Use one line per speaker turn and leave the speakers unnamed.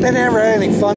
They never had any fun.